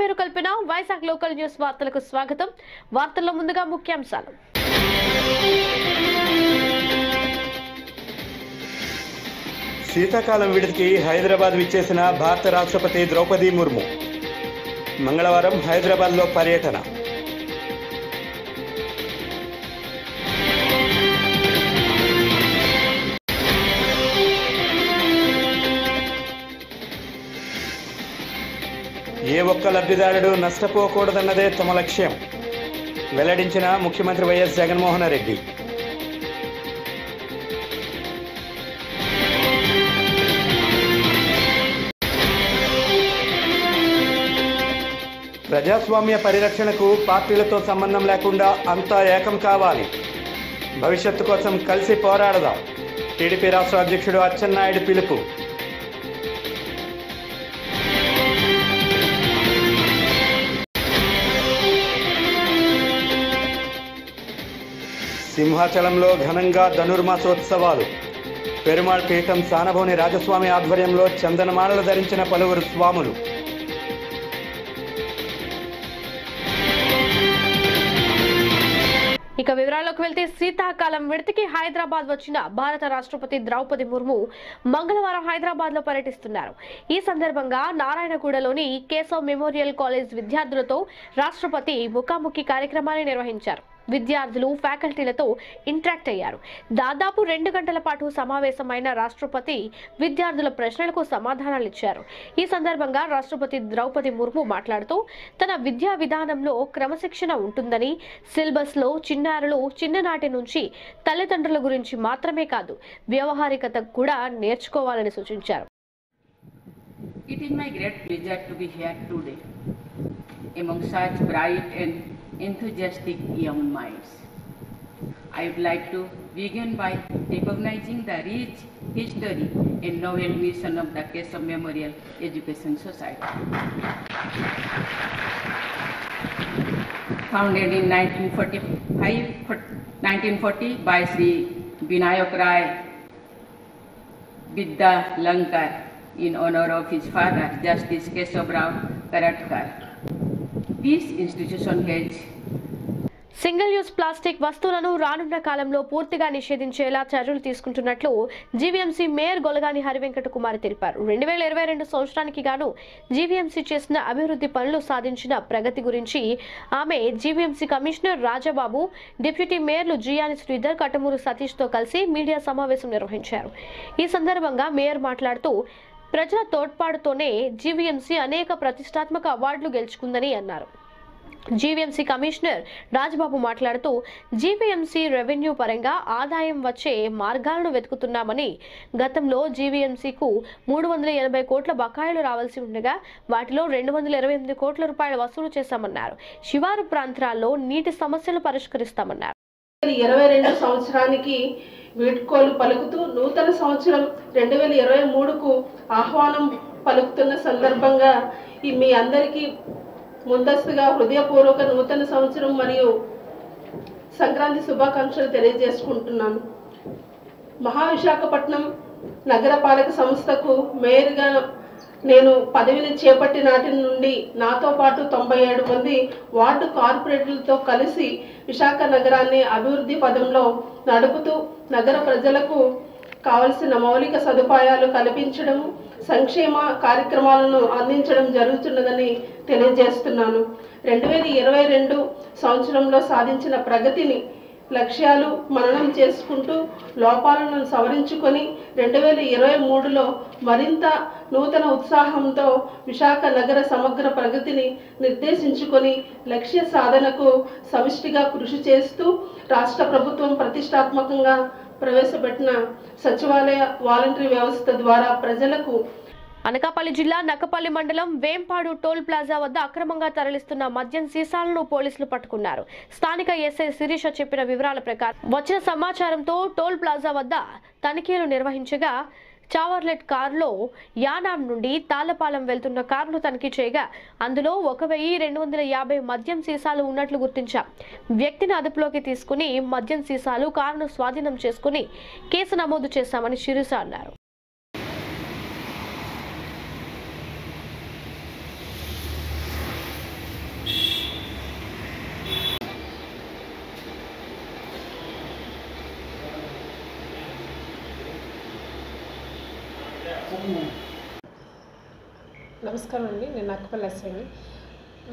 Vizag local news వార్తలకు స్వాగతం. వార్తల్లో ముందుగా ముఖ్యాంశాలు. శీతాకాలం విడికి హైదరాబాద్ విచ్చేసిన భారత రాష్ట్రపతి ద్రౌపది ముర్ము. మంగళవారం హైదరాబాద్లో పర్యటన. ఏ ఒక్క లబ్ధిదారుడు నష్టపోకూడదన్నదే తమ లక్ష్యం. వెల్లడించిన ముఖ్యమంత్రి వైఎస్ జగన్మోహన్ రెడ్డి. ప్రజాస్వామ్య పరిరక్షణకు పార్టీలతో సంబంధం లేకుండా అంతా ఏకం కావాలి. భవిష్యత్తు కోసం కలిసి పోరాడదాం. టీడీపీ రాష్ట్ర అధ్యక్షుడు అచ్చెన్నాయుడు పిలుపు. సింహాచలంలో ఘనంగా ధనుర్మాసోత్సవాలు. పెరుమాళ్ పీఠం సానభోని రాజస్వామి ఆధ్వర్యంలో చందనమాలలు ధరించిన పలువురు స్వాములు. ఇక వివరాల్లోకి వెళ్తే శీతాకాలం విడతకి హైదరాబాద్ వచ్చిన భారత రాష్ట్రపతి ద్రౌపది ముర్ము మంగళవారం హైదరాబాద్లో పర్యటిస్తున్నారు. ఈ సందర్భంగా నారాయణగూడలోని కేశవ్ మెమోరియల్ కాలేజ్ విద్యార్థులతో రాష్ట్రపతి ముఖాముఖి కార్యక్రమాన్ని నిర్వహించారు. విద్యార్థులు ఫ్యాకల్టీలతో ఇంటరాక్ట్ అయ్యారు. దాదాపు రెండు గంటల పాటు సమావేశమైన రాష్ట్రపతి విద్యార్థుల ప్రశ్నలకు సమాధానాలు ఇచ్చారు. ఈ సందర్భంగా రాష్ట్రపతి ద్రౌపది ముర్ము మాట్లాడుతూ తన విద్యా విధానంలో క్రమశిక్షణ ఉంటుందని సిలబస్లో చిన్నారులు చిన్ననాటి నుంచి తల్లిదండ్రుల గురించి మాత్రమే కాదు వ్యవహారికత కూడా నేర్చుకోవాలని సూచించారు. It is my great pleasure to be here today. Among such bright and enthusiastic young minds. I would like to begin by recognizing the rich history and novel mission of the Keshav Memorial Education Society. Founded in 1945, 1940 by Sri Vinayak Rai Vidya Lankar in honor of his father, Justice Keshav Rao Karatkar. Peace institution has single use plastic వస్తువులను రానున్న కాలంలో పూర్తిగా నిషేధించేలా చర్యలు తీసుకుంటున్నట్లు GVMC mayor Golagani Harivenkata Kumar తెలిపారు. రెండు వేల ఇరవై రెండు సంవత్సరానికి గాను జీవీఎంసీ చేసిన అభివృద్ధి పనులు సాధించిన ప్రగతి గురించి ఆమె జీవీఎంసీ కమిషనర్ రాజాబాబు డిప్యూటీ మేయర్లు జియాని శ్రీధర్ కటమూరు సతీష్తో కలిసి మీడియా సమావేశం నిర్వహించారు. ఈ సందర్భంగా మేయర్ మాట్లాడుతూ ప్రజల తోడ్పాటుతోనే జీవీఎంసీ అనేక ప్రతిష్టాత్మక అవార్డులు గెలుచుకుందని అన్నారు. జీవీఎంసీ కమిషనర్ రాజ్బాబు మాట్లాడుతూ జీవీఎంసీ రెవెన్యూ పరంగా ఆదాయం వచ్చే మార్గాలను వెతుకుతున్నామని గతంలో జీవీఎంసీకు మూడు వందల ఎనభై కోట్ల బకాయిలు రావాల్సి ఉండగా వాటిలో రెండు వందల ఇరవై ఎనిమిది కోట్ల రూపాయలు వసూలు చేశామన్నారు. శివారు ప్రాంతాల్లో నీటి సమస్యలు పరిష్కరిస్తామన్నారు. ఇరవై రెండు సంవత్సరానికి వీడ్కోలు పలుకుతూ నూతన సంవత్సరం రెండు వేల ఇరవై మూడుకు ఆహ్వానం పలుకుతున్న సందర్భంగా ఈ మీ అందరికీ ముందస్తుగా హృదయపూర్వక నూతన సంవత్సరం మరియు సంక్రాంతి శుభాకాంక్షలు తెలియజేసుకుంటున్నాను. మహావిశాఖపట్నం నగరపాలక సంస్థకు మేయర్గా నేను పదవిని చేపట్టి నాటి నుండి నాతో పాటు తొంభై ఏడు మంది వార్డు కార్పొరేటర్లతో కలిసి విశాఖ నగరాన్ని అభివృద్ధి పదంలో నడుపుతూ నగర ప్రజలకు కావలసిన మౌలిక సదుపాయాలు కల్పించడం సంక్షేమ కార్యక్రమాలను అందించడం జరుగుతున్నదని తెలియజేస్తున్నాను. రెండు వేల ఇరవై రెండు సంవత్సరంలో సాధించిన ప్రగతిని లక్ష్యాలు మననం చేసుకుంటూ లోపాలను సవరించుకొని రెండు వేల ఇరవై మూడులో మరింత నూతన ఉత్సాహంతో విశాఖ నగర సమగ్ర ప్రగతిని నిర్దేశించుకొని లక్ష్య సాధనకు సమిష్టిగా కృషి చేస్తూ రాష్ట్ర ప్రభుత్వం ప్రతిష్టాత్మకంగా ప్రవేశపెట్టిన సచివాలయ వాలంటరీ వ్యవస్థ ద్వారా ప్రజలకు అనకాపల్లి జిల్లా నక్కపల్లి మండలం వేంపాడు టోల్ ప్లాజా వద్ద అక్రమంగా తరలిస్తున్న మద్యం సీసాలను పోలీసులు పట్టుకున్నారు. స్థానిక ఎస్ఐ శిరీష చెప్పిన వివరాల ప్రకారం వచ్చిన సమాచారంతో టోల్ ప్లాజా వద్ద తనిఖీలు నిర్వహించగా చావర్లెట్ కారులో యానాం నుండి తాళ్ళపాలెం వెళ్తున్న కారును తనిఖీ చేయగా అందులో ఒక వెయ్యి రెండు వందల యాభై మద్యం సీసాలు ఉన్నట్లు గుర్తించాం. వ్యక్తిని అదుపులోకి తీసుకుని మద్యం సీసాలు కారును స్వాధీనం చేసుకుని కేసు నమోదు చేశామని శిరీష అన్నారు. నమస్కారం అండి. నేను నక్కపల్లి ఎస్ఐని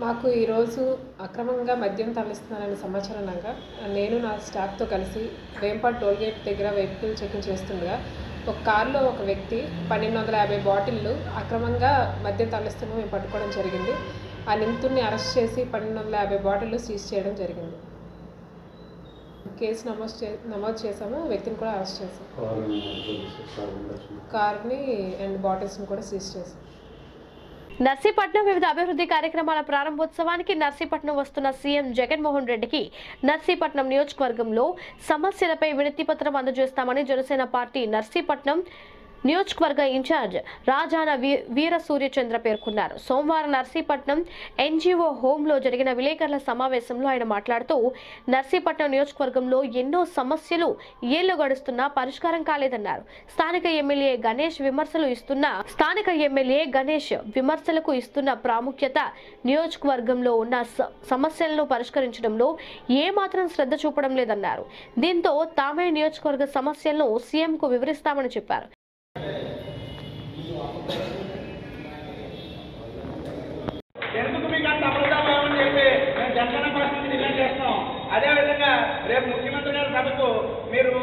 మాకు ఈరోజు అక్రమంగా మద్యం తరలిస్తున్నారనే సమాచారం నేను నా స్టాఫ్తో కలిసి వేంపాడు టోల్గేట్ దగ్గర వెహికల్ చెకింగ్ చేస్తుండగా ఒక కారులో ఒక వ్యక్తి పన్నెండు వందల యాభై బాటిళ్ళు అక్రమంగా మద్యం తరలిస్తున్న మేము పట్టుకోవడం జరిగింది. ఆ నిందితుడిని అరెస్ట్ చేసి పన్నెండు వందల యాభై బాటిళ్ళు సీజ్ చేయడం జరిగింది. కేసు నమోదు చే నమోదు చేసాము వ్యక్తిని కూడా అరెస్ట్ చేసాము కార్ని అండ్ బాటిల్స్ని కూడా సీజ్ చేసాం నర్సీపట్నం వివిధ అభివృద్ధి కార్యక్రమాల ప్రారంభోత్సవానికి నర్సీపట్నం వస్తున్న సీఎం జగన్మోహన్ రెడ్డికి నర్సీపట్నం నియోజకవర్గంలో సమస్యలపై వినతిపత్రం అందజేస్తామని జనసేన పార్టీ నర్సీపట్నం నియోజకవర్గ ఇన్ఛార్జ్ రాజాన వీ- వీర సూర్యచంద్ర పేర్కొన్నారు. సోమవారం నర్సీపట్నం ఎన్జీఓ హోంలో జరిగిన విలేకరుల సమావేశంలో ఆయన మాట్లాడుతూ నర్సీపట్నం నియోజకవర్గంలో ఎన్నో సమస్యలు ఏళ్ళు గడుస్తున్నా పరిష్కారం కాలేదన్నారు. స్థానిక ఎమ్మెల్యే గణేష్ విమర్శలు ఇస్తున్న స్థానిక ఎమ్మెల్యే గణేష్ విమర్శలకు ఇస్తున్న ప్రాముఖ్యత నియోజకవర్గంలో ఉన్న స- సమస్యలను పరిష్కరించడంలో ఏమాత్రం శ్రద్ధ చూపడం లేదన్నారు. దీంతో తామే నియోజకవర్గ సమస్యలను సీఎంకు వివరిస్తామని చెప్పారు. ఎందుకు మీకు అంత అబద్ధాలు అని చెప్పి మేము జనసేన పార్టీ నుంచి డిమాండ్ చేస్తాం? అదేవిధంగా రేపు ముఖ్యమంత్రి గారి సభకు మీరు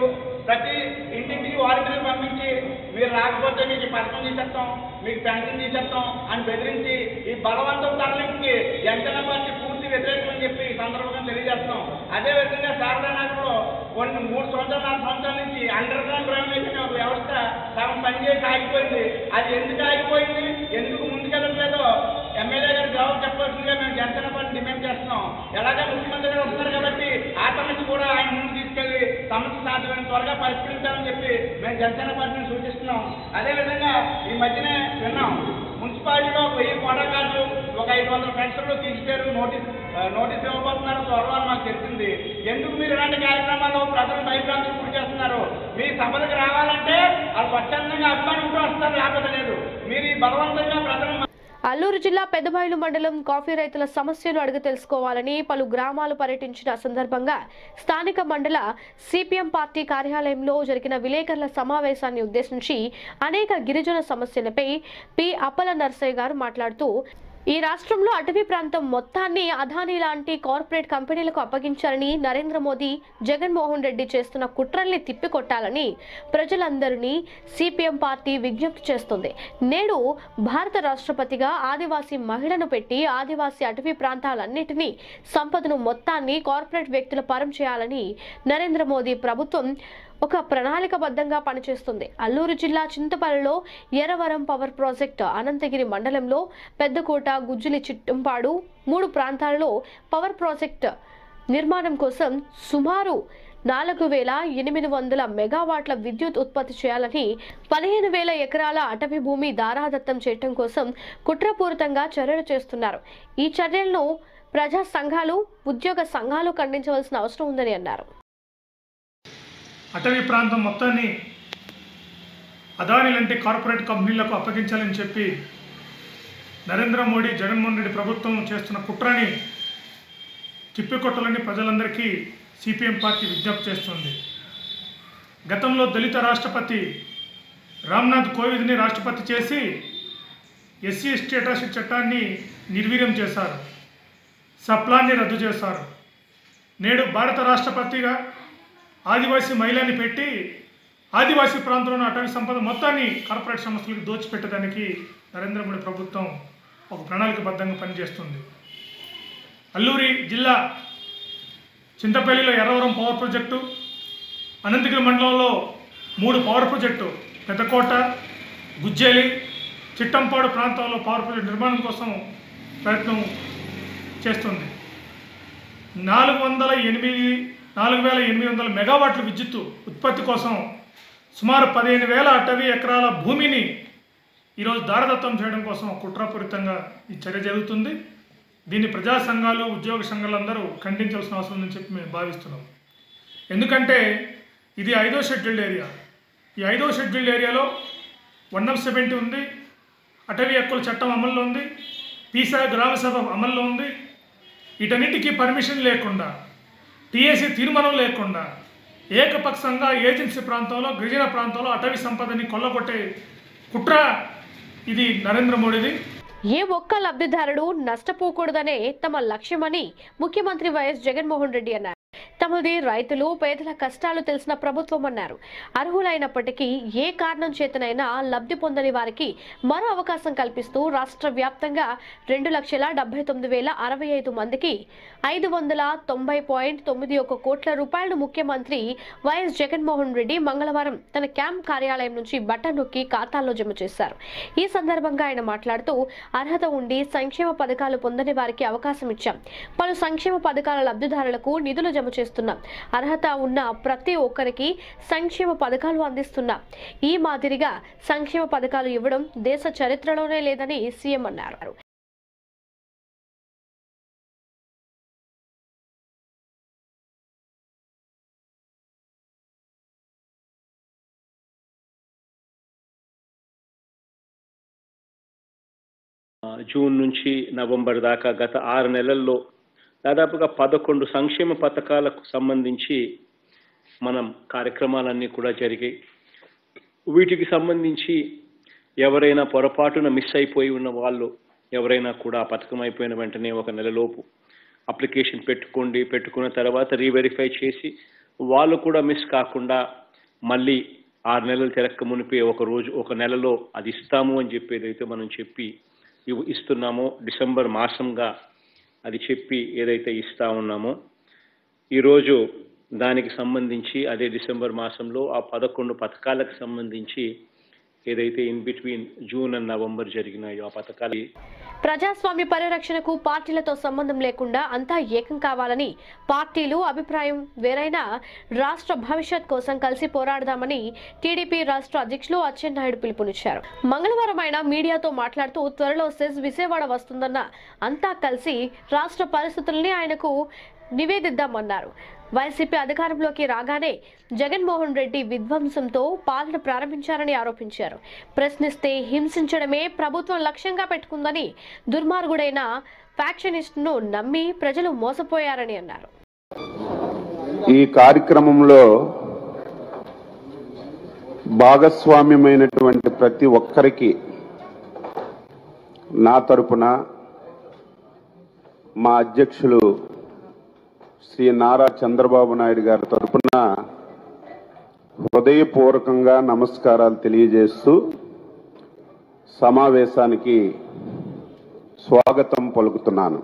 ప్రతి ఇంటింటికి వాలంటీర్లు పంపించి మీరు రాకపోతే మీకు పథకం తీసేస్తాం మీకు పెన్షన్ తీసేస్తాం అని బెదిరించి ఈ బలవంతం తరలింపుకి జనసేన పార్టీ పూర్తి వ్యతిరేకం అని చెప్పి ఈ సందర్భంగా తెలియజేస్తాం అదేవిధంగా శారదానగర్లో కొన్ని మూడు సంవత్సరాలు నాలుగు సంవత్సరాల నుంచి అండర్ గ్రౌండ్ డ్రైనేజ్ ఒక వ్యవస్థ సగం పనిచేసి ఆగిపోయింది. అది ఎందుకు ఆగిపోయింది? ఎందుకు ముందుకెళ్ళట్లేదో ఎమ్మెల్యే గారు జవాబు చెప్పాల్సిందిగా మేము జనసేన పార్టీ డిమాండ్ చేస్తున్నాం. ఎలాగా ముఖ్యమంత్రి గారు వస్తున్నారు కాబట్టి ఆ సమస్య కూడా ఆయన ముందు తీసుకెళ్ళి సమస్య సాధ్యమైన త్వరగా పరిష్కరించాలని చెప్పి మేము జనసేన పార్టీని సూచిస్తున్నాం. అదేవిధంగా ఈ మధ్యనే విన్నాం. మున్సిపాలిటీలో వెయ్యి కోటాకారులు ఒక ఐదు వందల పెన్షన్లు తీసిపోయారు నోటీస్ నోటీస్ ఇవ్వబోతున్నారు. త్వరలో అని మాకు తెలిసింది. ఎందుకు మీరు ఇలాంటి కార్యక్రమాలు ప్రజలు భయభ్రాంతులు గురి చేస్తున్నారు? మీ సభలకు రావాలంటే వాళ్ళు స్వచ్ఛందంగా అభిమానులు వస్తారు లేకపోతే లేదు. మీరు ఈ బలవంతంగా ప్రజలు అల్లూరు జిల్లా పెద్దబాయిలు మండలం కాఫీ రైతుల సమస్యలు అడిగి తెలుసుకోవాలని పలు గ్రామాలు పర్యటించిన సందర్భంగా స్థానిక మండల సిపిఎం పార్టీ కార్యాలయంలో జరిగిన విలేకరుల సమావేశాన్ని ఉద్దేశించి అనేక గిరిజన సమస్యలపై పి అప్పల నర్సయ్య గారు మాట్లాడుతూ ఈ రాష్ట్రంలో అటవీ ప్రాంతం మొత్తాన్ని అదానీ లాంటి కార్పొరేట్ కంపెనీలకు అప్పగించాలని నరేంద్ర మోదీ జగన్మోహన్ రెడ్డి చేస్తున్న కుట్రల్ని తిప్పికొట్టాలని ప్రజలందరినీ సిపిఎం పార్టీ విజ్ఞప్తి చేస్తుంది. నేడు భారత రాష్ట్రపతిగా ఆదివాసీ మహిళను పెట్టి ఆదివాసీ అటవీ ప్రాంతాలన్నింటినీ సంపదను మొత్తాన్ని కార్పొరేట్ వ్యక్తుల పరం చేయాలని నరేంద్ర మోదీ ప్రభుత్వం ఒక ప్రణాళికబద్ధంగా పనిచేస్తుంది. అల్లూరు జిల్లా చింతపల్లిలో ఎర్రవరం పవర్ ప్రాజెక్ట్ అనంతగిరి మండలంలో పెద్దకోట గుజ్జులి చిట్టంపాడు మూడు ప్రాంతాలలో పవర్ ప్రాజెక్ట్ నిర్మాణం కోసం సుమారు నాలుగు వేల ఎనిమిది వందల మెగావాట్ల విద్యుత్ ఉత్పత్తి చేయాలని పదిహేను వేల ఎకరాల అటవీ భూమి దారాదత్తం చేయటం కోసం కుట్రపూరితంగా చర్యలు చేస్తున్నారు. ఈ చర్యలను ప్రజా సంఘాలు ఉద్యోగ సంఘాలు ఖండించవలసిన అవసరం ఉందని అన్నారు. అటవీ ప్రాంతం మొత్తాన్ని అదాని లాంటి కార్పొరేట్ కంపెనీలకు అప్పగించాలని చెప్పి నరేంద్ర మోడీ జగన్మోహన్ రెడ్డి ప్రభుత్వం చేస్తున్న కుట్రని తిప్పికొట్టాలని ప్రజలందరికీ సిపిఎం పార్టీ విజ్ఞప్తి చేస్తుంది. గతంలో దళిత రాష్ట్రపతి రామ్నాథ్ కోవింద్ని రాష్ట్రపతి చేసి ఎస్సీ స్టేటస్ చట్టాన్ని నిర్వీర్యం చేశారు. సప్లాన్ని రద్దు చేశారు. నేడు భారత రాష్ట్రపతిగా ఆదివాసీ మహిళని పెట్టి ఆదివాసీ ప్రాంతంలో అటవీ సంపద మొత్తాన్ని కార్పొరేట్ సంస్థలకు దోచిపెట్టడానికి నరేంద్ర మోడీ ప్రభుత్వం ఒక ప్రణాళికబద్ధంగా పనిచేస్తుంది. అల్లూరి జిల్లా చింతపల్లిలో ఎర్రవరం పవర్ ప్రాజెక్టు అనంతగిరి మండలంలో మూడు పవర్ ప్రాజెక్టు పెద్దకోట గుజ్జేలి చిట్టంపాడు ప్రాంతాల్లో పవర్ ప్రాజెక్టు నిర్మాణం కోసం ప్రయత్నం చేస్తుంది. నాలుగు వందల ఎనిమిది నాలుగు వేల ఎనిమిది వందల మెగావాట్ల విద్యుత్తు ఉత్పత్తి కోసం సుమారు పదిహేను వేల అటవీ ఎకరాల భూమిని ఈరోజు దారదత్తం చేయడం కోసం కుట్రపూరితంగా ఈ చర్య జరుగుతుంది. దీన్ని ప్రజా సంఘాలు ఉద్యోగ సంఘాలందరూ ఖండించాల్సిన అవసరం ఉందని చెప్పి మేము భావిస్తున్నాం. ఎందుకంటే ఇది ఐదో షెడ్యూల్డ్ ఏరియా. ఈ ఐదో షెడ్యూల్డ్ ఏరియాలో వన్ ఆఫ్ సెవెంటీ ఉంది అటవీ హక్కుల చట్టం అమల్లో ఉంది పీసా గ్రామసభ అమల్లో ఉంది. వీటన్నిటికీ పర్మిషన్ లేకుండా టీఏసీ తీర్మానం లేకుండా ఏకపక్షంగా ఏజెన్సీ ప్రాంతంలో గిరిజన ప్రాంతంలో అటవీ సంపదని కొల్లగొట్టే కుట్ర ఇది నరేంద్ర మోడీది. ఏ ఒక్క లబ్ధిదారుడు నష్టపోకూడదనే తమ లక్ష్యమని ముఖ్యమంత్రి వైఎస్ జగన్మోహన్ రెడ్డి అన్నారు. తమది రైతులు పేదల కష్టాలు తెలిసిన ప్రభుత్వం అన్నారు. అర్హులైనప్పటికీ ఏ కారణం చేతనైనా లబ్ధి పొందని వారికి మరో అవకాశం కల్పిస్తూ రాష్ట్ర వ్యాప్తంగా రెండు లక్షల డెబ్బై తొమ్మిది వేల అరవై ఐదు మందికి ఐదు వందల తొంభై పాయింట్ తొమ్మిది ఒక కోట్ల రూపాయలను ముఖ్యమంత్రి వైఎస్ జగన్మోహన్ రెడ్డి మంగళవారం తన క్యాంప్ కార్యాలయం నుంచి బటన్ నొక్కి ఖాతాల్లో జమ చేశారు. ఈ సందర్భంగా ఆయన మాట్లాడుతూ అర్హత ఉండి సంక్షేమ పథకాలు పొందని వారికి అవకాశం ఇచ్చాం. పలు సంక్షేమ పథకాల లబ్ధిదారులకు నిధులు జమ చేస్తున్నాం. అర్హత ఉన్న ప్రతి ఒక్కరికి సంక్షేమ పథకాలు అందిస్తున్నాం. ఈ మాదిరిగా సంక్షేమ పథకాలు ఇవ్వడం దేశ చరిత్రలోనే లేదని సీఎం అన్నారు. జూన్ నుంచి నవంబర్ దాకా గత ఆరు నెలల్లో దాదాపుగా పదకొండు సంక్షేమ పథకాలకు సంబంధించి మనం కార్యక్రమాలన్నీ కూడా జరిగాయి. వీటికి సంబంధించి ఎవరైనా పొరపాటున మిస్ అయిపోయి ఉన్న వాళ్ళు ఎవరైనా కూడా ఆ పథకం అయిపోయిన వెంటనే ఒక నెలలోపు అప్లికేషన్ పెట్టుకోండి పెట్టుకున్న తర్వాత రీవెరిఫై చేసి వాళ్ళు కూడా మిస్ కాకుండా మళ్ళీ ఆరు నెలలు తిరక్క మునిపే ఒక రోజు ఒక నెలలో అది ఇస్తాము అని చెప్పేదైతే మనం చెప్పి ఇస్తున్నామో డిసెంబర్ మాసంగా అది చెప్పి ఏదైతే ఇస్తా ఉన్నామో ఈరోజు దానికి సంబంధించి అదే డిసెంబర్ మాసంలో ఆ పదకొండు పథకాలకు సంబంధించి ఏదైతే in between June and November జరిగినాయో ఆ పథకాలు ప్రజాస్వామ్య పరిరక్షణకు పార్టీలతో సంబంధం లేకుండా అంతా ఏకం కావాలని పార్టీలు అభిప్రాయం వేరైనా రాష్ట్ర భవిష్యత్ కోసం కలిసి పోరాడదామని టీడీపీ రాష్ట్ర అధ్యక్షులు అచ్చెన్నాయుడు పిలుపునిచ్చారు. మంగళవారం ఆయన మీడియాతో మాట్లాడుతూ త్వరలో సెస్ విజయవాడ వస్తుందన్న అంతా కలిసి రాష్ట్ర పరిస్థితుల్ని ఆయనకు నివేదిద్దామన్నారు. వైసీపీ అధికారంలోకి రాగానే జగన్మోహన్ రెడ్డి విధ్వంసంతో పాలన ప్రారంభించారని ఆరోపించారు. ప్రశ్నిస్తే హింసించడమే ప్రభుత్వం లక్ష్యంగా పెట్టుకుందని దుర్మార్గుడైన ఫ్యాక్షనిస్ట్ను నమ్మి ప్రజలు మోసపోయారని అన్నారు. ఈ కార్యక్రమంలో భాగస్వామ్యమైనటువంటి ప్రతి ఒక్కరికి నా తరపున మా అధ్యక్షులు శ్రీ నారా చంద్రబాబు నాయుడు గారి తరఫున హృదయపూర్వకంగా నమస్కారాలు తెలియజేస్తూ సమావేశానికి స్వాగతం పలుకుతున్నాను.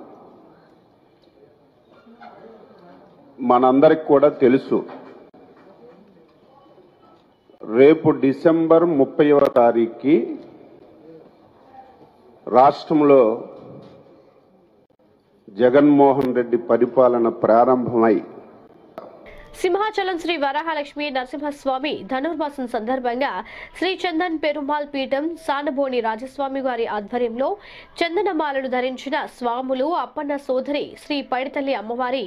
మనందరికి కూడా తెలుసు రేపు డిసెంబర్ ముప్పైవ తారీఖుకి రాష్ట్రంలో జగన్మోహన్ రెడ్డి పరిపాలన ప్రారంభమై సింహాచలం శ్రీ వరాహలక్ష్మి నరసింహస్వామి ధనుర్మాసం సందర్భంగా శ్రీ చందన్ పెరుమాల్ పీఠం సానబోని రాజస్వామి వారి ఆధ్వర్యంలో చందనమాలను ధరించిన స్వాములు అప్పన్న సోదరి శ్రీ పైడితల్లి అమ్మవారి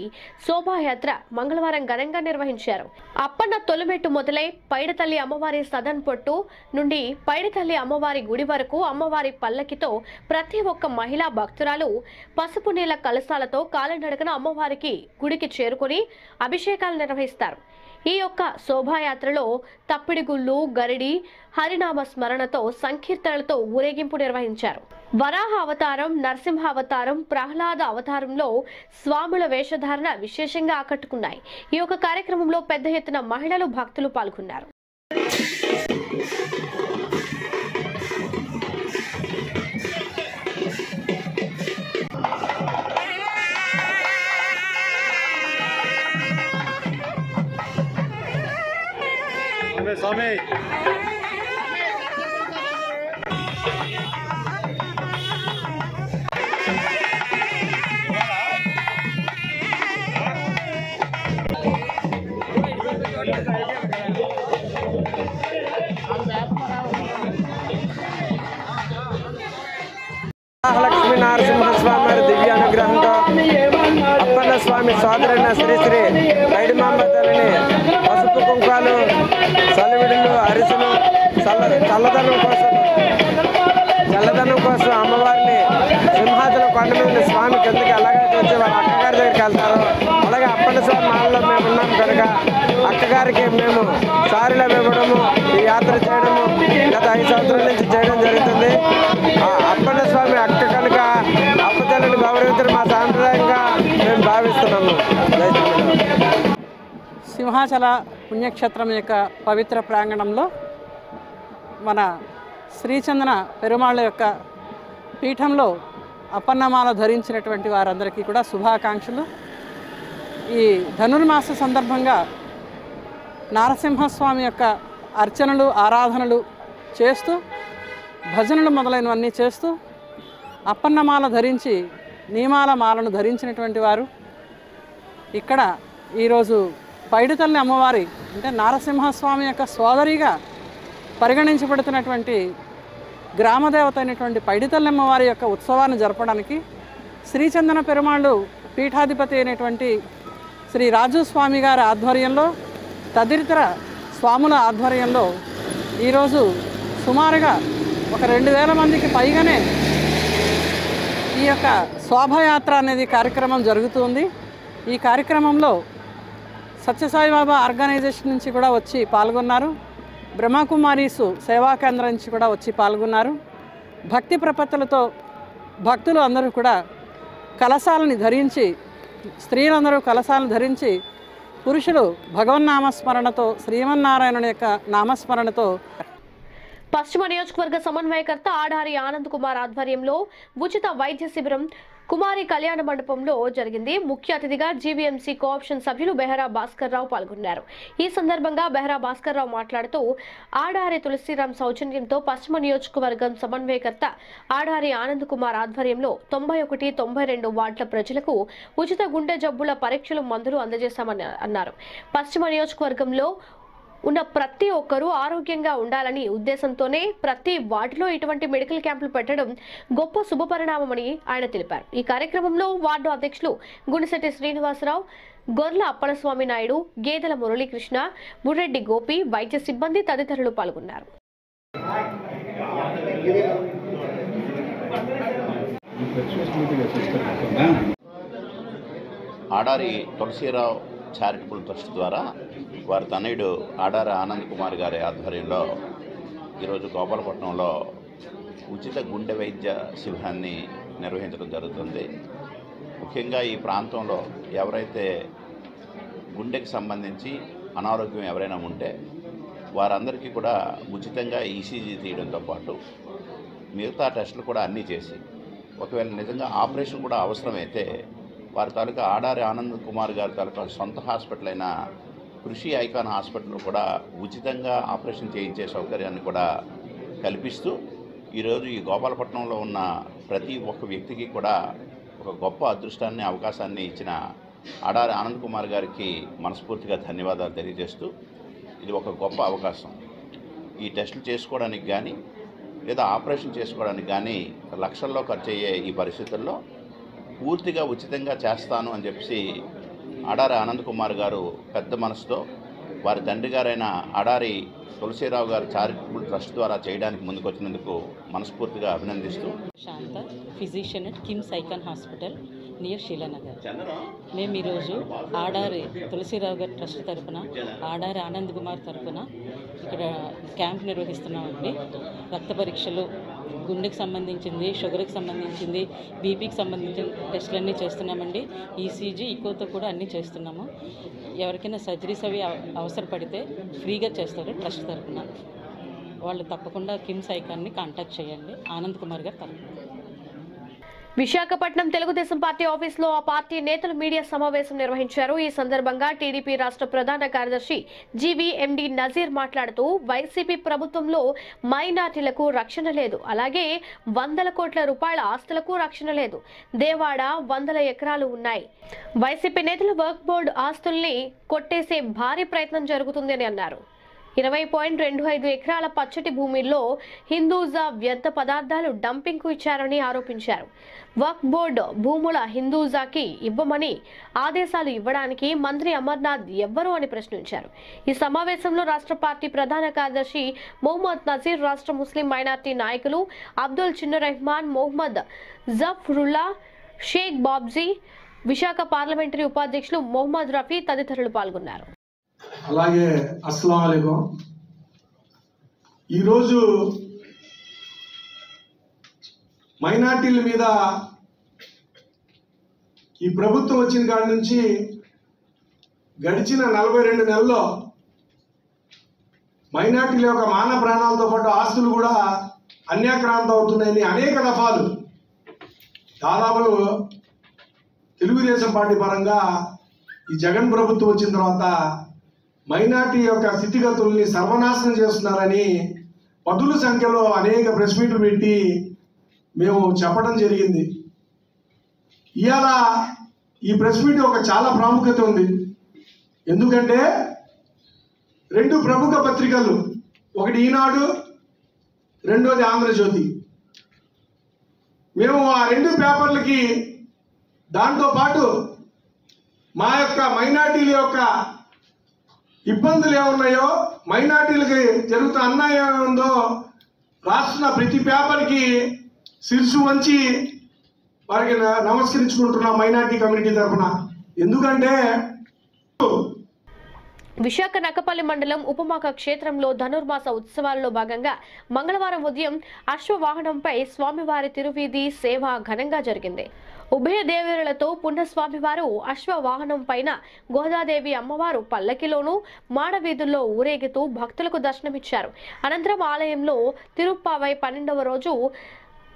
శోభాయాత్ర మంగళవారం ఘనంగా నిర్వహించారు. అప్పన్న తొలిమెట్టు మొదలై పైడితల్లి అమ్మవారి సదన్ పొట్టు నుండి పైడితల్లి అమ్మవారి గుడి వరకు అమ్మవారి పల్లకితో ప్రతి ఒక్క మహిళా భక్తురాలు పసుపు నీళ్ళ కలశాలతో కాలినడకన అమ్మవారికి గుడికి చేరుకొని అభిషేకాలు నిర్వహిస్తారు. ఈ యొక్క శోభాయాత్రలో తప్పిడిగుళ్ళు గరిడి హరినామ స్మరణతో సంకీర్తనలతో ఊరేగింపు నిర్వహించారు. వరాహ అవతారం నరసింహ అవతారం ప్రహ్లాద అవతారంలో స్వాముల వేషధారణ విశేషంగా ఆకట్టుకున్నాయి. ఈ యొక్క కార్యక్రమంలో పెద్ద ఎత్తున మహిళలు భక్తులు పాల్గొన్నారు. サメ మేము ఈ యాత్ర చేయడము గత ఐదు సంవత్సరాల నుంచి చేయడం జరుగుతుంది. అప్పన్న స్వామి అక్క కనుక అప్పతల్లిని గౌరవించడం మా సాంప్రదాయంగా మేము భావిస్తున్నాము. సింహాచల పుణ్యక్షేత్రం యొక్క పవిత్ర ప్రాంగణంలో మన శ్రీచందన పెరుమాళ్ళ యొక్క పీఠంలో అపన్నమాల ధరించినటువంటి వారందరికీ కూడా శుభాకాంక్షలు. ఈ ధనుర్మాస సందర్భంగా నారసింహస్వామి యొక్క అర్చనలు ఆరాధనలు చేస్తూ భజనలు మొదలైనవన్నీ చేస్తూ అప్పన్నమాల ధరించి నియమాల మాలను ధరించినటువంటి వారు. ఇక్కడ ఈరోజు పైడితల్లి అమ్మవారి అంటే నారసింహస్వామి యొక్క సోదరిగా పరిగణించబడుతున్నటువంటి గ్రామదేవత అయినటువంటి పైడితల్లి అమ్మవారి యొక్క ఉత్సవాన్ని జరపడానికి శ్రీచందన పెరుమాళ్ళు పీఠాధిపతి అయినటువంటి శ్రీ రాజు స్వామి గారి ఆధ్వర్యంలో తదితర స్వాముల ఆధ్వర్యంలో ఈరోజు సుమారుగా ఒక రెండు వేల మందికి పైగానే ఈ యొక్క శోభయాత్ర అనేది కార్యక్రమం జరుగుతుంది. ఈ కార్యక్రమంలో సత్యసాయిబాబా ఆర్గనైజేషన్ నుంచి కూడా వచ్చి పాల్గొన్నారు. బ్రహ్మకుమారీసు సేవా కేంద్రం నుంచి కూడా వచ్చి పాల్గొన్నారు. భక్తి ప్రపత్తులతో భక్తులు అందరూ కూడా కలశాలని ధరించి స్త్రీలందరూ కలశాలను ధరించి పురుషులు భగవన్నామస్మరణతో శ్రీమన్నారాయణుని యొక్క నామస్మరణతో. పశ్చిమ నియోజకవర్గ సమన్వయకర్త ఆడారి ఆనంద్ కుమార్ ఆధ్వర్యంలో ఉచిత వైద్య శిబిరం కుమారి కళ్యాణ మండపంలో జరిగింది. ముఖ్య అతిథిగా జీవీఎంసీ కోఆప్షన్ సభ్యులు బెహరా భాస్కర్ రావు పాల్గొన్నారు. ఈ సందర్భంగా బెహరా భాస్కర్ రావు మాట్లాడుతూ ఆడారి తులసిరామ్ సౌజన్యంతో పశ్చిమ నియోజకవర్గం సమన్వయకర్త ఆడారి ఆనంద్ కుమార్ ఆధ్వర్యంలో తొంభై ఒకటి తొంభై రెండు వార్డుల ప్రజలకు ఉచిత గుండె జబ్బుల పరీక్షలు మందులు అందజేశామని అన్నారు. పశ్చిమ నియోజకవర్గంలో ఉన్న ప్రతి ఒక్కరూ ఆరోగ్యంగా ఉండాలని ఉద్దేశంతోనే ప్రతి వార్డులో ఇటువంటి మెడికల్ క్యాంపులు పెట్టడం గొప్ప శుభపరిణామమని ఆయన తెలిపారు. ఈ కార్యక్రమంలో వార్డు అధ్యక్షులు గుణిశెట్టి శ్రీనివాసరావు గొర్ల అప్పలస్వామి నాయుడు గేదెల మురళీకృష్ణ బుర్రెడ్డి గోపి వైద్య సిబ్బంది తదితరులు పాల్గొన్నారు. ఆడారి తులసీరావు చారిటబుల్ ట్రస్ట్ ద్వారా వారి తనయుడు ఆడారి ఆనంద్ కుమార్ గారి ఆధ్వర్యంలో ఈరోజు గోపాలపట్నంలో ఉచిత గుండె వైద్య శిబిరాన్ని నిర్వహించడం జరుగుతుంది. ముఖ్యంగా ఈ ప్రాంతంలో ఎవరైతే గుండెకి సంబంధించి అనారోగ్యం ఎవరైనా ఉంటే వారందరికీ కూడా ఉచితంగా ఈసీజీ తీయడంతో పాటు మిగతా టెస్టులు కూడా అన్నీ చేసి ఒకవేళ నిజంగా ఆపరేషన్ కూడా అవసరమైతే వారి తాలూకా ఆడారి ఆనంద్ కుమార్ గారి తాలూకా సొంత హాస్పిటల్ అయిన కృషి ఐకాన్ హాస్పిటల్ కూడా ఉచితంగా ఆపరేషన్ చేయించే సౌకర్యాన్ని కూడా కల్పిస్తూ ఈరోజు ఈ గోపాలపట్నంలో ఉన్న ప్రతి ఒక్క వ్యక్తికి కూడా ఒక గొప్ప అదృష్టాన్ని అవకాశాన్ని ఇచ్చిన ఆడారి ఆనంద్ కుమార్ గారికి మనస్ఫూర్తిగా ధన్యవాదాలు తెలియజేస్తూ ఇది ఒక గొప్ప అవకాశం. ఈ టెస్టులు చేసుకోవడానికి కానీ లేదా ఆపరేషన్ చేసుకోవడానికి కానీ లక్షల్లో ఖర్చు అయ్యే ఈ పరిస్థితుల్లో పూర్తిగా ఉచితంగా చేస్తాను అని చెప్పి అడారి ఆనంద్ కుమార్ గారు పెద్ద మనసుతో వారి తండ్రి గారైన అడారి తులసీరావు గారు చారిటబుల్ ట్రస్ట్ ద్వారా చేయడానికి ముందుకొచ్చినందుకు మనస్ఫూర్తిగా అభినందిస్తూ. Shanta physician at KIMS Icon hospital. Near Sheelanagar. మేము ఈరోజు ఆడారి తులసిరావు గారి ట్రస్ట్ తరపున ఆడారి ఆనంద్ కుమార్ తరపున ఇక్కడ క్యాంప్ నిర్వహిస్తున్నామండి. రక్త పరీక్షలు గుండెకి సంబంధించింది షుగర్కి సంబంధించింది బీపీకి సంబంధించిన టెస్టులన్నీ చేస్తున్నామండి. ఈసీజీ ఈకోతో కూడా అన్నీ చేస్తున్నాము. ఎవరికైనా సర్జరీస్ అవి అవ- అవసరపడితే ఫ్రీగా చేస్తారు ట్రస్ట్ తరపున. వాళ్ళు తప్పకుండా కిమ్స్ ఐకాన్ని కాంటాక్ట్ చేయండి. ఆనంద్ కుమార్ గారు తరపున. విశాఖపట్నం తెలుగుదేశం పార్టీ ఆఫీసులో ఆ పార్టీ నేతలు మీడియా సమావేశం నిర్వహించారు. ఈ సందర్భంగా టీడీపీ రాష్ట్ర ప్రధాన కార్యదర్శి జీవీఎండి నజీర్ మాట్లాడుతూ వైసీపీ ప్రభుత్వంలో మైనార్టీలకు రక్షణ లేదు. అలాగే వందల కోట్ల రూపాయల ఆస్తులకు రక్షణ లేదు. దేవాడ వందల ఎకరాలు ఉన్నాయి. వైసీపీ నేతలు వర్క్ బోర్డు ఆస్తుల్ని కొట్టేసే భారీ ప్రయత్నం జరుగుతుందని అన్నారు. ఇరవై పాయింట్ రెండు ఐదు ఎకరాల పచ్చటి భూమిలో హిందూజా వ్యర్థ పదార్థాలు డంపింగ్కు ఇచ్చారని ఆరోపించారు. వక్ బోర్డు భూముల హిందూజాకి ఇవ్వమని ఆదేశాలు ఇవ్వడానికి మంత్రి అమర్నాథ్ ఎవ్వరు అని ప్రశ్నించారు. ఈ సమావేశంలో రాష్ట్ర పార్టీ ప్రధాన కార్యదర్శి మొహమ్మద్ నజీర్ రాష్ట్ర ముస్లిం మైనార్టీ నాయకులు అబ్దుల్ చిన్న రెహమాన్ మొహమ్మద్ జఫ్రుల్లా షేక్ బాబ్జీ విశాఖ పార్లమెంటరీ ఉపాధ్యక్షులు మొహమ్మద్ రఫీ తదితరులు పాల్గొన్నారు. అలాగే అస్సలం అయికం ఈరోజు మైనార్టీల మీద ఈ ప్రభుత్వం వచ్చిన కాడి నుంచి గడిచిన నలభై రెండు నెలల్లో మైనార్టీల యొక్క మాన ప్రాణాలతో పాటు ఆస్తులు కూడా అన్యాక్రాంతం అవుతున్నాయని అనేక దఫాలు. దాదాపు తెలుగుదేశం పార్టీ పరంగా ఈ జగన్ ప్రభుత్వం వచ్చిన తర్వాత మైనార్టీ యొక్క స్థితిగతుల్ని సర్వనాశనం చేస్తున్నారని పదుల సంఖ్యలో అనేక ప్రెస్ మీట్లు పెట్టి మేము చెప్పడం జరిగింది. ఇవాళ ఈ ప్రెస్ మీట్ ఒక చాలా ప్రాముఖ్యత ఉంది. ఎందుకంటే రెండు ప్రముఖ పత్రికలు ఒకటి ఈనాడు రెండోది ఆంధ్రజ్యోతి. మేము ఆ రెండు పేపర్లకి దాంతో పాటు మా యొక్క మైనార్టీల యొక్క ఇబ్బందులు ఏమున్నాయో మైనార్టీలకి జరుగుతున్న అన్యాయం ఏముందో రాస్తున్న ప్రతి పేపర్కి శిరుసు వంచి వారికి నమస్కరించుకుంటున్నాం మైనార్టీ కమ్యూనిటీ తరఫున. ఎందుకంటే విశాఖ నక్కపల్లి మండలం ఉపమాక క్షేత్రంలో ధనుర్మాస ఉత్సవాల్లో భాగంగా మంగళవారం ఉదయం అశ్వవాహనంపై స్వామివారి తిరువీధి సేవ ఘనంగా జరిగింది. ఉభయ దేవేరులతో పుణ్యస్వామివారు అశ్వవాహనం పైన గోదాదేవి అమ్మవారు పల్లకిలోనూ మాడవీధుల్లో ఊరేగుతూ భక్తులకు దర్శనమిచ్చారు. అనంతరం ఆలయంలో తిరుప్పావై పన్నెండవ రోజు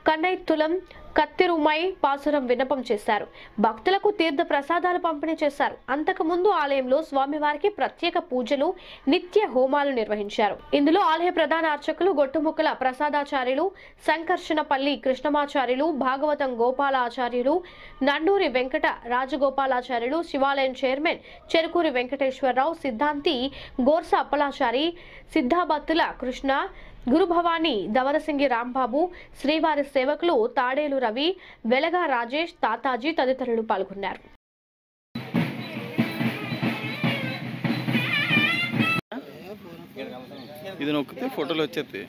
కన్నైతులం కత్తిరుమై పాసురం విన్నపం చేశారు. భక్తులకు తీర్థ ప్రసాదాలు పంపిణీ చేశారు. అంతకు ముందు ఆలయంలో స్వామివారికి ప్రత్యేక పూజలు నిత్య హోమాలు నిర్వహించారు. ఇందులో ఆలయ ప్రధాన అర్చకులు గొట్టుముక్కల ప్రసాదాచార్యులు సంకర్షణపల్లి కృష్ణమాచార్యులు భాగవతం గోపాలాచార్యులు నండూరి వెంకట రాజగోపాలాచార్యులు శివాలయం చైర్మన్ చెరుకూరి వెంకటేశ్వరరావు సిద్ధాంతి గోర్స అప్పలాచారి సిద్ధాబత్తుల కృష్ణ గురుభవాని దవరసింగి రాంబాబు శ్రీవారి సేవకులు తాడేలు రవి వెలగా రాజేష్ తాతాజీ తదితరులు పాల్గొన్నారు. ఇది నొక్కితే ఫోటోలు వచ్చేది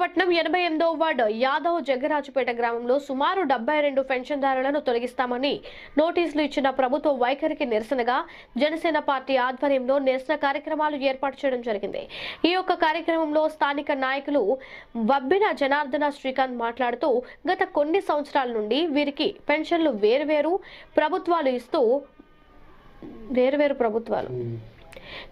విశాఖపట్నం ఎనభై ఎనిమిదో వార్డు యాదవ్ జగ్గరాజుపేట గ్రామంలో సుమారు డెబ్బై రెండు పెన్షన్దారులను తొలగిస్తామని నోటీసులు ఇచ్చిన ప్రభుత్వ వైఖరికి నిరసనగా జనసేన పార్టీ ఆధ్వర్యంలో నిరసన కార్యక్రమాలు ఏర్పాటు చేయడం జరిగింది. ఈ యొక్క కార్యక్రమంలో స్థానిక నాయకులు వబ్బిన జనార్దన శ్రీకాంత్ మాట్లాడుతూ గత కొన్ని సంవత్సరాల నుండి వీరికి పెన్షన్లు వేరువేరు ప్రభుత్వాలు ఇస్తూ వేరువేరు ప్రభుత్వాలు.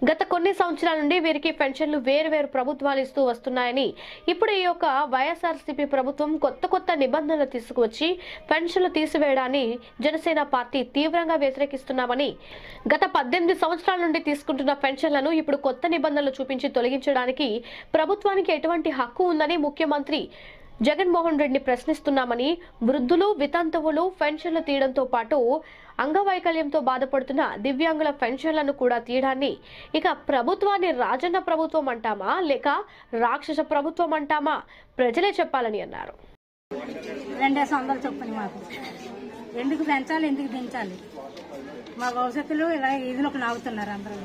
గత కొన్ని సంవత్సరాల నుండి వీరికి పెన్షన్లు వేరు వేరు ప్రభుత్వాలు ఇస్తూ వస్తున్నాయని ఇప్పుడు ఈ యొక్క వైఎస్ఆర్సీపీ ప్రభుత్వం కొత్త కొత్త నిబంధనలు తీసుకువచ్చి పెన్షన్లు తీసివేయడాన్ని జనసేన పార్టీ తీవ్రంగా వ్యతిరేకిస్తున్నామని గత పద్దెనిమిది సంవత్సరాల నుండి తీసుకుంటున్న పెన్షన్లను ఇప్పుడు కొత్త నిబంధనలు చూపించి తొలగించడానికి ప్రభుత్వానికి ఎటువంటి హక్కు ఉందని ముఖ్యమంత్రి జగన్మోహన్ రెడ్డిని ప్రశ్నిస్తున్నామని వృద్ధులు వితంతువులు పెన్షన్లు తీయడంతో పాటు అంగవైకల్యంతో బాధపడుతున్న దివ్యాంగుల పెన్షన్లను కూడా తీయడాన్ని ఇక ప్రభుత్వాన్ని రాజన్న ప్రభుత్వం అంటామా లేక రాక్షస ప్రభుత్వం అంటామా? ప్రజలే చెప్పాలని అన్నారు. రెండేసి వందలు చొప్పున మాకు. ఎందుకు పెంచాలి ఎందుకు దించాలి? మా భవిష్యత్తులో ఇలా ఈదులకు నాగుతున్నారు అందరూ.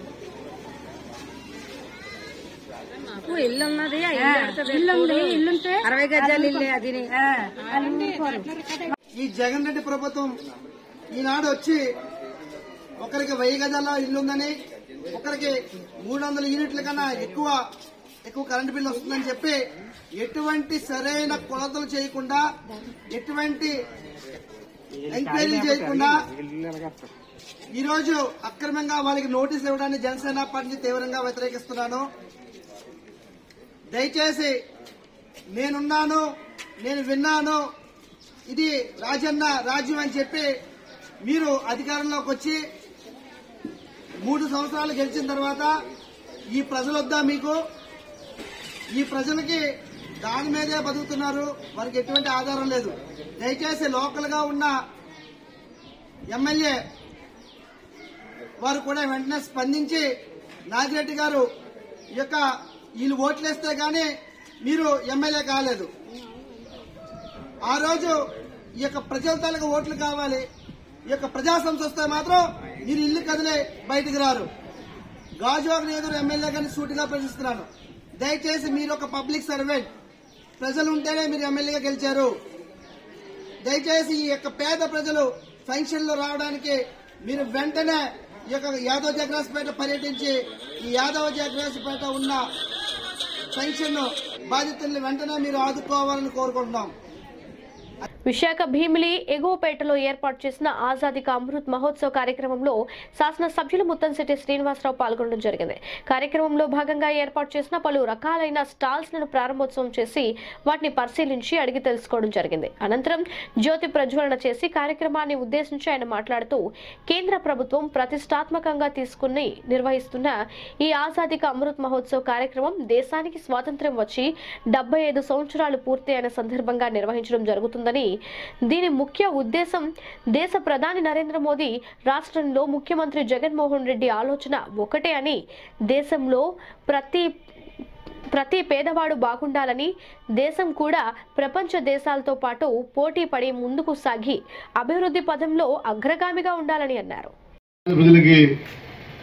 ఇల్లు ఉన్నది? ఇల్లుంటే అరవై గజాలు ఇల్లు అది. ఈ జగన్ రెడ్డి ప్రభుత్వం ఈనాడు వచ్చి ఒకరికి వెయ్యి గజాల ఇల్లు ఉందని ఒకరికి మూడు వందల యూనిట్ల కన్నా ఎక్కువ ఎక్కువ కరెంటు బిల్లు వస్తుందని చెప్పి ఎటువంటి సరైన కొలతలు చేయకుండా ఎటువంటి ఎంక్వైరీ చేయకుండా ఈరోజు అక్రమంగా వాళ్ళకి నోటీసులు ఇవ్వడాన్ని జనసేన పార్టీ తీవ్రంగా వ్యతిరేకిస్తున్నాను దయచేసి నేనున్నాను నేను విన్నాను ఇది రాజన్న రాజ్యం అని చెప్పి మీరు అధికారంలోకి వచ్చి మూడు సంవత్సరాలు గెలిచిన తర్వాత ఈ ప్రజలొద్దా మీకు? ఈ ప్రజలకి దాని మీదే బతుకుతున్నారు వారికి ఎటువంటి ఆధారం లేదు. దయచేసి లోకల్గా ఉన్న ఎమ్మెల్యే వారు కూడా వెంటనే స్పందించి నాగిరెడ్డి గారు ఈ యొక్క వీళ్ళు ఓట్లేస్తే గానీ మీరు ఎమ్మెల్యే కాలేదు. ఆ రోజు ఈ యొక్క ప్రజల తాలూకా ఓట్లు కావాలి. ఈ యొక్క ప్రజా సంస్థ వస్తే మాత్రం మీరు ఇల్లు కదిలే బయటికి రారు. గాజువాక ఎదురు ఎమ్మెల్యే గారిని సూటిగా ప్రశ్నిస్తున్నాను. దయచేసి మీరు ఒక పబ్లిక్ సర్వెంట్. ప్రజలు ఉంటేనే మీరు ఎమ్మెల్యేగా గెలిచారు. దయచేసి ఈ యొక్క పేద ప్రజలు ఫంక్షన్లో రావడానికి మీరు వెంటనే ఈ యొక్క యాదవ్ జగ్రాస్పేట పర్యటించి ఈ యాదవ్ జగ్రాస్పేట ఉన్న పెన్షన్ బాధితుల్ని వెంటనే మీరు ఆదుకోవాలని కోరుకుంటున్నాం. విశాఖ భీమిలి ఎగువపేటలో ఏర్పాటు చేసిన ఆజాదీ కా అమృత్ మహోత్సవ్ కార్యక్రమంలో శాసనసభ్యులు ముత్తంశెట్టి శ్రీనివాసరావు పాల్గొనడం జరిగింది. కార్యక్రమంలో భాగంగా ఏర్పాటు చేసిన పలు రకాలైన స్టాల్స్లను ప్రారంభోత్సవం చేసి వాటిని పరిశీలించి అడిగి తెలుసుకోవడం జరిగింది. అనంతరం జ్యోతి ప్రజ్వలన చేసి కార్యక్రమాన్ని ఉద్దేశించి ఆయన మాట్లాడుతూ కేంద్ర ప్రభుత్వం ప్రతిష్టాత్మకంగా తీసుకుని నిర్వహిస్తున్న ఈ ఆజాదీ కా అమృత్ మహోత్సవ్ కార్యక్రమం దేశానికి స్వాతంత్ర్యం వచ్చి డెబ్బై ఐదు సంవత్సరాలు అయిన సందర్భంగా నిర్వహించడం జరుగుతుందని దీని ముఖ్య ఉద్దేశం దేశ ప్రధాని నరేంద్ర మోదీ రాష్ట్రంలో ముఖ్యమంత్రి జగన్మోహన్ రెడ్డి ఆలోచన ఒకటే అని దేశంలో ప్రతి ప్రతి పేదవాడు బాగుండాలని దేశం కూడా ప్రపంచ దేశాలతో పాటు పోటీ పడి ముందుకు సాగి అభివృద్ధి పదంలో అగ్రగామిగా ఉండాలని అన్నారు. ప్రజలకి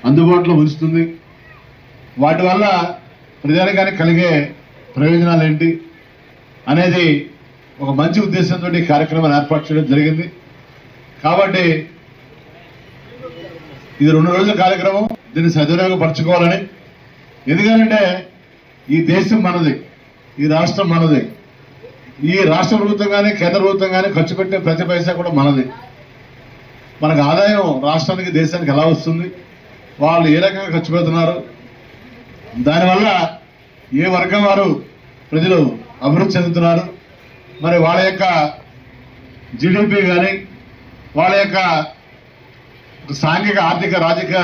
అందుబాటులో ఉంచుతుంది. వాటి వల్ల ప్రజానికానికి కలిగే ప్రయోజనాలు ఏంటి అనేది ఒక మంచి ఉద్దేశంతో ఈ కార్యక్రమాన్ని ఏర్పాటు చేయడం జరిగింది. కాబట్టి ఇది రెండు రోజుల కార్యక్రమం. దీన్ని సద్వినియోగపరచుకోవాలని. ఎందుకంటే ఈ దేశం మనది ఈ రాష్ట్రం మనది. ఈ రాష్ట్ర ప్రభుత్వం కానీ కేంద్ర ప్రభుత్వం కానీ ఖర్చు పెట్టే ప్రతి పైసా కూడా మనది. మనకు ఆదాయం రాష్ట్రానికి దేశానికి ఎలా వస్తుంది? వాళ్ళు ఏ రకంగా ఖర్చు పెడుతున్నారు? దానివల్ల ఏ వర్గం వారు ప్రజలు అభివృద్ధి చెందుతున్నారు? మరి వాళ్ళ యొక్క జీడిపి కానీ వాళ్ళ యొక్క సాంఘిక ఆర్థిక రాజకీయ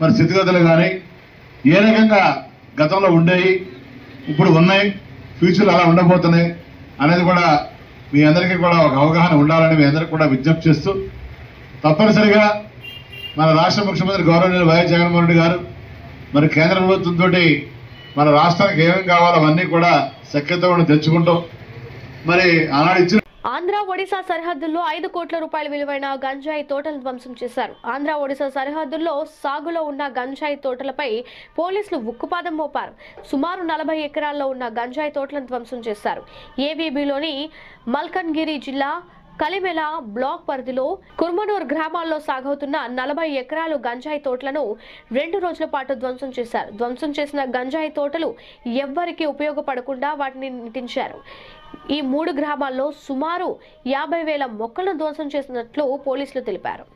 మరి స్థితిగతులు కానీ ఏ రకంగా గతంలో ఉండేవి ఇప్పుడు ఉన్నాయి ఫ్యూచర్లో అలా ఉండబోతున్నాయి అనేది కూడా మీ అందరికీ కూడా ఒక అవగాహన ఉండాలని మీ అందరికీ కూడా విజ్ఞప్తి చేస్తూ తప్పనిసరిగా మన రాష్ట్ర ముఖ్యమంత్రి గౌరవనీయులు వైఎస్ జగన్మోహన్ రెడ్డి గారు మరి కేంద్ర ప్రభుత్వంతో మన రాష్ట్రానికి ఏమేమి కావాలో అవన్నీ కూడా సఖ్యత తెచ్చుకుంటాం మరి ఆనాడు ఇచ్చిన ఆంధ్ర ఒడిశా సరిహద్దుల్లో ఐదు కోట్ల రూపాయల విలువైన గంజాయి తోటలను ధ్వంసం చేశారు. ఆంధ్ర ఒడిశా సరిహద్దుల్లో సాగులో ఉన్న గంజాయి తోటలపై పోలీసులు ఉక్కుపాదం మోపారు. సుమారు నలభై ఎకరాల్లో ఉన్న గంజాయి తోటలను ధ్వంసం చేశారు. ఏవీబీలోని మల్కన్గిరి జిల్లా కలిమెల బ్లాక్ పరిధిలో కుర్మనూర్ గ్రామాల్లో సాగవుతున్న నలభై ఎకరాలు గంజాయి తోటలను రెండు రోజుల పాటు ధ్వంసం చేశారు. ధ్వంసం చేసిన గంజాయి తోటలు ఎవ్వరికీ ఉపయోగపడకుండా వాటిని నిటించారు ఈ మూడు గ్రామాల్లో సుమారు యాభై వేల మొక్కలను ధ్వంసం చేసినట్లు పోలీసులు తెలిపారు.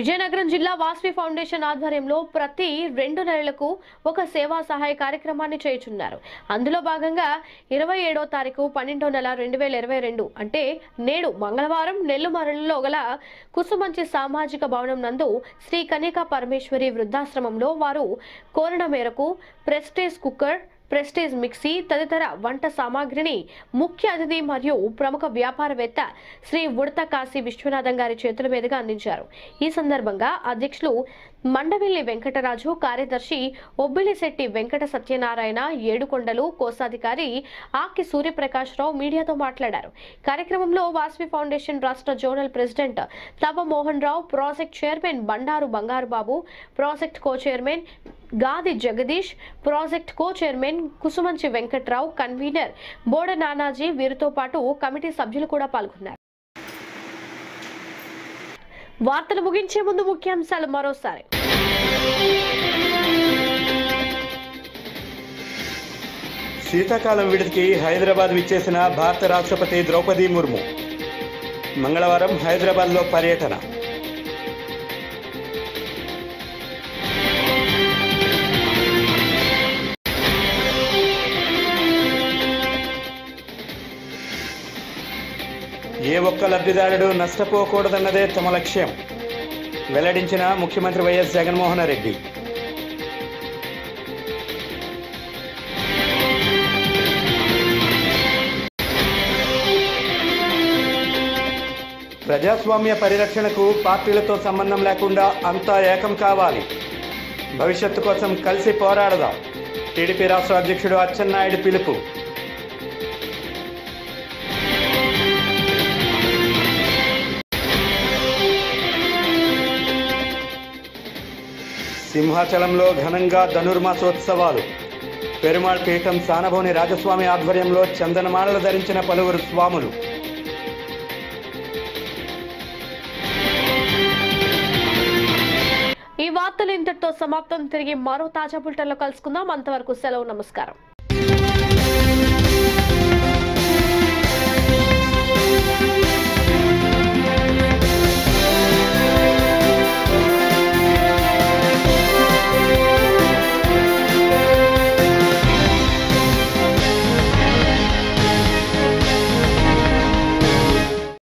విజయనగరం జిల్లా వాస్వి ఫౌండేషన్ ఆధ్వర్యంలో ప్రతి రెండు నెలలకు ఒక సేవా సహాయ కార్యక్రమాన్ని చేయుచున్నారు. అందులో భాగంగా ఇరవై ఏడో తారీఖు పన్నెండో నెల రెండు వేల ఇరవై రెండు అంటే నేడు మంగళవారం నెల్లుమరలలో గల కుసుమంచి సామాజిక భవనం నందు శ్రీ కన్యకా పరమేశ్వరి వృద్ధాశ్రమంలో వారు కోరిన మేరకు ప్రెస్టేజ్ కుక్కర్ ప్రెస్టేజ్ మిక్సీ తదితర వంట సామాగ్రిని ముఖ్య అతిథి మరియు ప్రముఖ వ్యాపారవేత్త శ్రీ ఉడత కాశీ విశ్వనాథం గారి చేతుల మీదుగా అందించారు. ఈ సందర్భంగా అధ్యక్షులు మండవిల్లి వెంకటరాజు కార్యదర్శి ఒబ్బిలిశెట్టి వెంకట సత్యనారాయణ ఏడుకొండలు కోశాధికారి ఆకి సూర్యప్రకాష్ రావు మీడియాతో మాట్లాడారు. కార్యక్రమంలో వాస్వి ఫౌండేషన్ రాష్ట్ర zonal president Tava Mohan Rao project chairman Bandaru Bangaru Babu project co chairman Gadi Jagadish project co chairman Kusumanchi Venkatrao convener Boda Nanaji వీరితో పాటు కమిటీ సభ్యులు కూడా పాల్గొన్నారు. వార్తలు ముగించే ముందు ముఖ్యాంశాలు మరోసారి. శీతాకాలం విడిదికి హైదరాబాద్ విచ్చేసిన భారత రాష్ట్రపతి ద్రౌపది ముర్ము. మంగళవారం హైదరాబాద్లో పర్యటన. ఏ ఒక్క లబ్ధిదారుడు నష్టపోకూడదన్నదే తమ లక్ష్యం. వెల్లడించిన ముఖ్యమంత్రి వైఎస్ జగన్మోహన్ రెడ్డి. ప్రజాస్వామ్య పరిరక్షణకు పార్టీలతో సంబంధం లేకుండా అంతా ఏకం కావాలి. భవిష్యత్తు కోసం కలిసి పోరాడదాం. టీడీపీ రాష్ట్ర అధ్యక్షుడు అచ్చెన్నాయుడు పిలుపు. సింహాచలంలో ఘనంగా ధనుర్మాసోత్సవాలు. పెరుమాళ్ పీఠం సానభోని రాజస్వామి ఆధ్వర్యంలో చందనమాలలు ధరించిన పలువురు స్వాములు. ఈ వార్తలు ఇంతటితో సమాప్తం. తిరిగి మరో తాజా బులెటిన్లో కలుసుకుందాం. అంతవరకు సెలవు నమస్కారం.